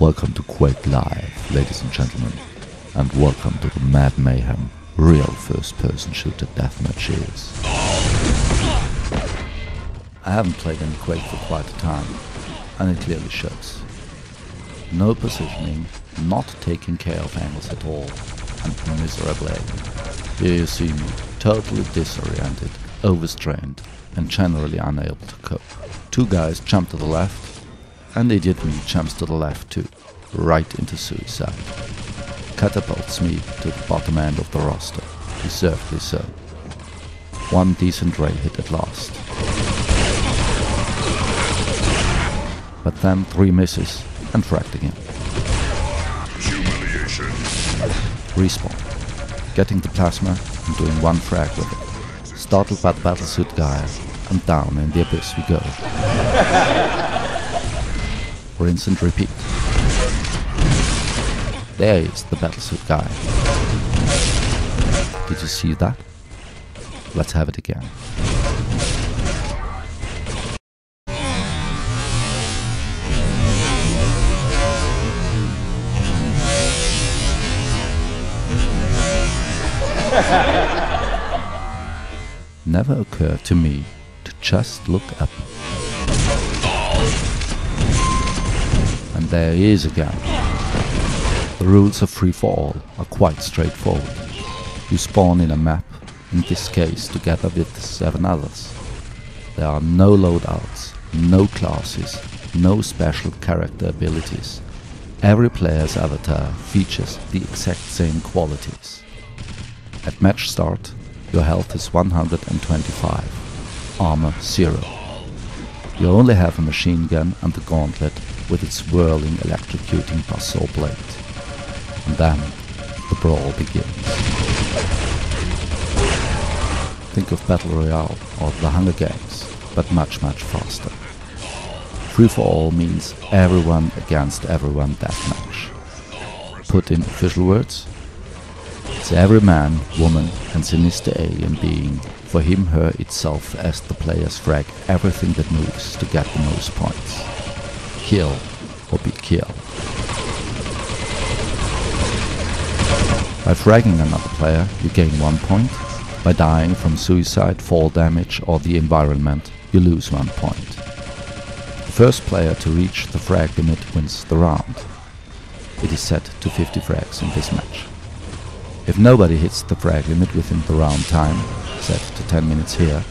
Welcome to Quake Live, ladies and gentlemen, and welcome to the Mad Mayhem real first-person shooter deathmatch is. I haven't played any Quake for quite a time, and it clearly shows. No positioning, not taking care of angles at all, and miserable aim. Here you see me, totally disoriented, overstrained, and generally unable to cope. Two guys jump to the left, and idiot me jumps to the left too, right into suicide. Catapults me to the bottom end of the roster, deservedly so. One decent rail hit at last. But then three misses and fragged again. Respawn. Getting the plasma and doing one frag with it. Startled by the battlesuit guy, and down in the abyss we go. Rinse and repeat. There is the battlesuit guy. Did you see that? Let's have it again. Never occurred to me to just look up. And there he is again. The rules of free for all are quite straightforward. You spawn in a map, in this case together with seven others. There are no loadouts, no classes, no special character abilities. Every player's avatar features the exact same qualities. At match start, your health is 125, armor 0. You only have a machine gun and the gauntlet with its whirling electrocuting buzzsaw blade. And then the brawl begins. Think of Battle Royale or The Hunger Games, but much much faster. Free for all means everyone against everyone deathmatch. Put in official words, it's every man, woman and sinister alien being, for him, her, itself as the players frag everything that moves to get the most points. Kill or be killed. By fragging another player, you gain one point. By dying from suicide, fall damage or the environment, you lose one point. The first player to reach the frag limit wins the round. It is set to 50 frags in this match. If nobody hits the frag limit within the round time, set to 10 minutes here,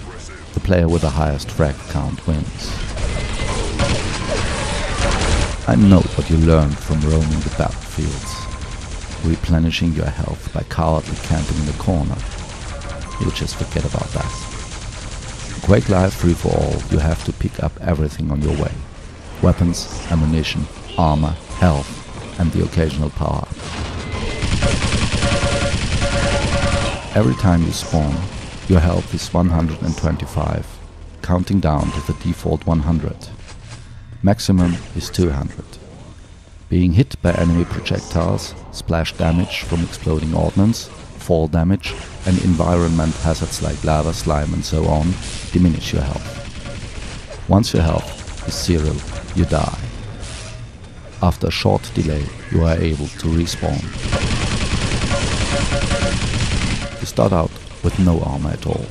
the player with the highest frag count wins. I know what you learned from roaming the battlefields. Replenishing your health by cowardly camping in the corner. You just forget about that. Quake Live Free for All, you have to pick up everything on your way. Weapons, ammunition, armor, health, and the occasional power. Every time you spawn, your health is 125, counting down to the default 100. Maximum is 200. Being hit by enemy projectiles, splash damage from exploding ordnance, fall damage, and environment hazards like lava, slime and so on diminish your health. Once your health is zero, you die. After a short delay, you are able to respawn. You start out with no armor at all.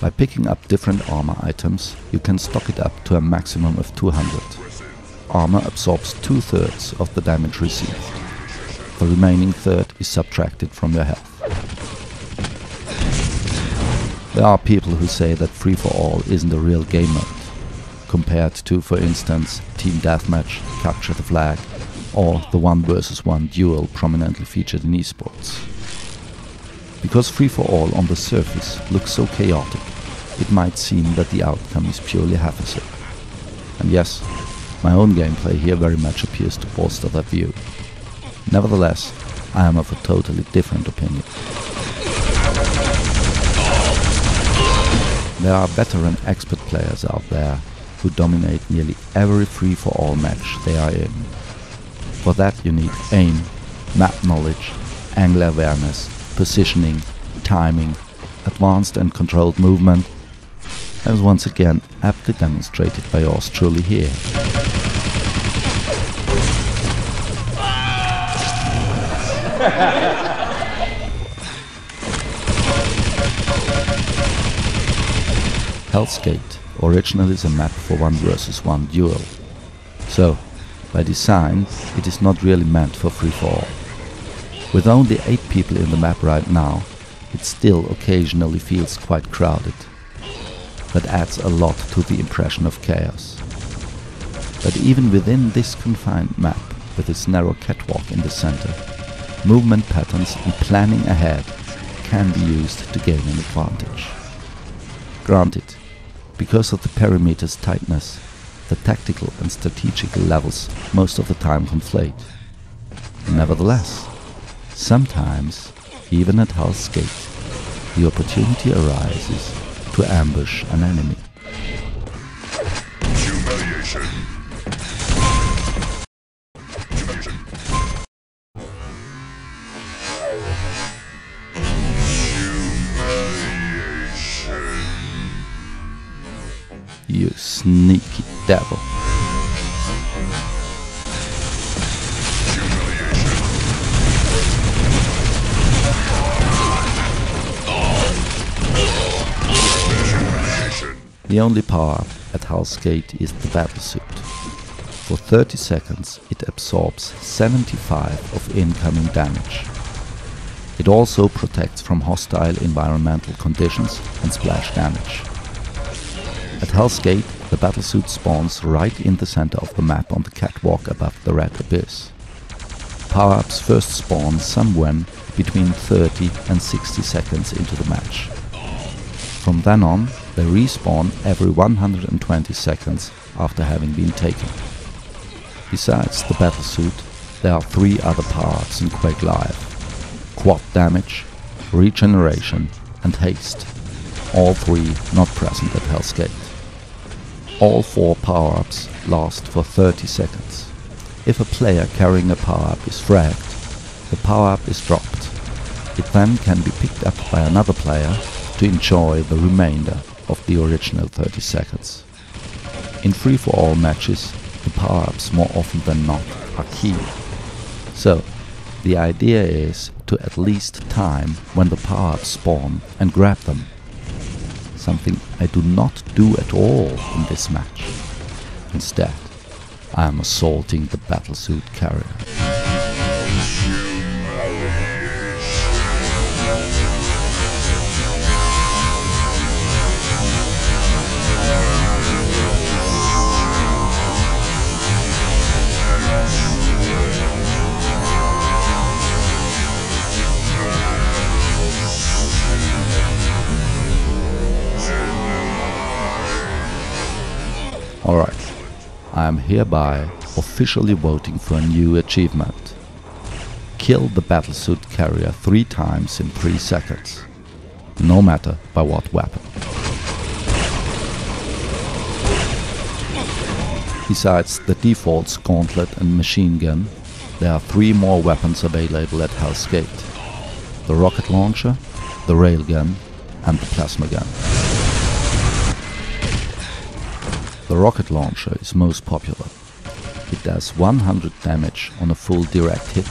By picking up different armor items, you can stock it up to a maximum of 200. Armor absorbs two-thirds of the damage received. The remaining third is subtracted from your health. There are people who say that Free for All isn't a real game mode, compared to, for instance, Team Deathmatch, Capture the Flag, or the one versus one duel prominently featured in esports. Because Free for All on the surface looks so chaotic, it might seem that the outcome is purely haphazard. And yes, my own gameplay here very much appears to bolster that view. Nevertheless, I am of a totally different opinion. There are veteran expert players out there who dominate nearly every free-for-all match they are in. For that you need aim, map knowledge, angle awareness, positioning, timing, advanced and controlled movement, as once again aptly demonstrated by yours truly here. Hell's Gate originally is a map for one versus one duel. So, by design, it is not really meant for free-for-all. With only 8 people in the map right now, it still occasionally feels quite crowded. That adds a lot to the impression of chaos. But even within this confined map, with its narrow catwalk in the center, movement patterns and planning ahead can be used to gain an advantage. Granted, because of the perimeter's tightness, the tactical and strategical levels most of the time conflate. Nevertheless, sometimes, even at Hell's Gate, the opportunity arises to ambush an enemy. You sneaky devil. The only power at Hell's Gate is the battlesuit. For 30 seconds it absorbs 75 of incoming damage. It also protects from hostile environmental conditions and splash damage. At Hell's Gate, the battlesuit spawns right in the center of the map on the catwalk above the Red Abyss. Power-ups first spawn somewhere between 30 and 60 seconds into the match. From then on, they respawn every 120 seconds after having been taken. Besides the battlesuit, there are three other power-ups in Quake Live. Quad damage, regeneration and haste. All three not present at Hell's Gate. All four power-ups last for 30 seconds. If a player carrying a power-up is fragged, the power-up is dropped. It then can be picked up by another player to enjoy the remainder of the original 30 seconds. In free-for-all matches, the power-ups more often than not are key. So, the idea is to at least time when the power-ups spawn and grab them something I do not do at all in this match. Instead, I am assaulting the battlesuit carrier. Alright, I am hereby officially voting for a new achievement. Kill the battlesuit carrier three times in three seconds, no matter by what weapon. Besides the defaults gauntlet and machine gun, there are three more weapons available at Hell's Gate. The rocket launcher, the railgun and the plasma gun. The rocket launcher is most popular. It does 100 damage on a full direct hit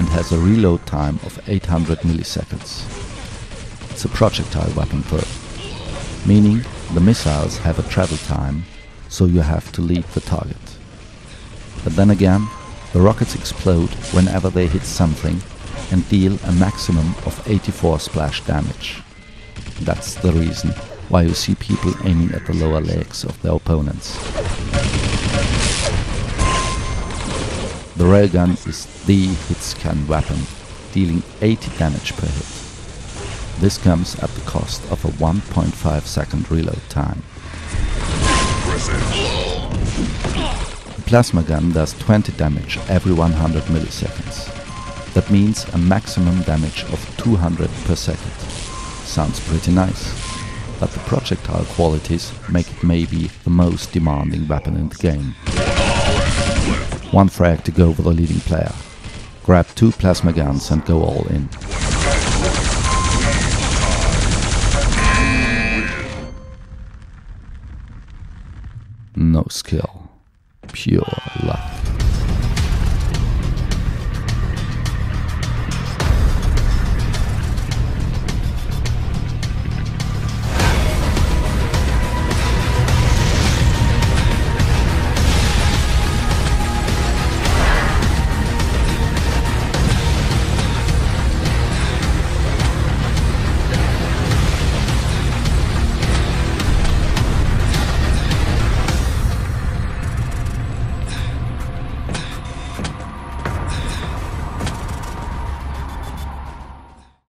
and has a reload time of 800 milliseconds. It's a projectile weapon though, meaning the missiles have a travel time, so you have to lead the target. But then again, the rockets explode whenever they hit something and deal a maximum of 84 splash damage. That's the reason while you see people aiming at the lower legs of their opponents. The railgun is the hitscan weapon, dealing 80 damage per hit. This comes at the cost of a 1.5 second reload time. The plasma gun does 20 damage every 100 milliseconds. That means a maximum damage of 200 per second. Sounds pretty nice. But the projectile qualities make it maybe the most demanding weapon in the game. One frag to go for the leading player. Grab two plasma guns and go all in. No skill. Pure luck.